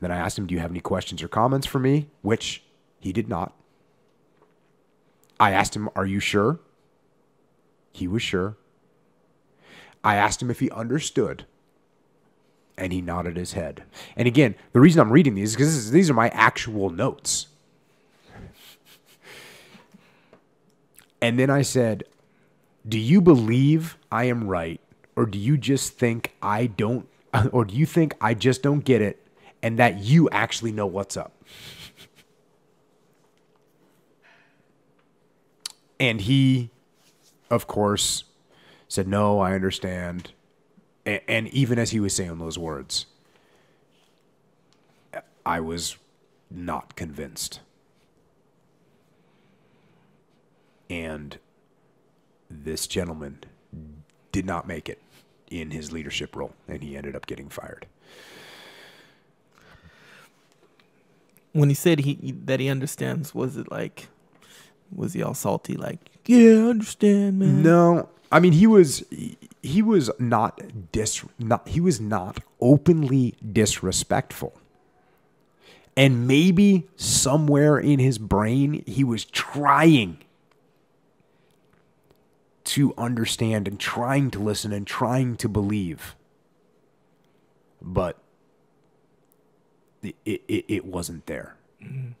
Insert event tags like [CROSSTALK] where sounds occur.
Then I asked him, Do you have any questions or comments for me? Which he did not. I asked him, Are you sure? He was sure. I asked him if he understood, and he nodded his head. And again, the reason I'm reading these is because these are my actual notes. And then I said, Do you believe I am right? Or do you just think I don't, [LAUGHS] or do you think I just don't get it and that you actually know what's up? And he, of course, said, No, I understand. And, even as he was saying those words, I was not convinced. And this gentleman did not make it in his leadership role, and he ended up getting fired. When he said he that he understands, was it like, was he all salty? Like, yeah, I understand, man. No, I mean he was he was not dis not he was not openly disrespectful. And maybe somewhere in his brain he was trying to understand and trying to listen and trying to believe. But it, it, it wasn't there. Mm-hmm.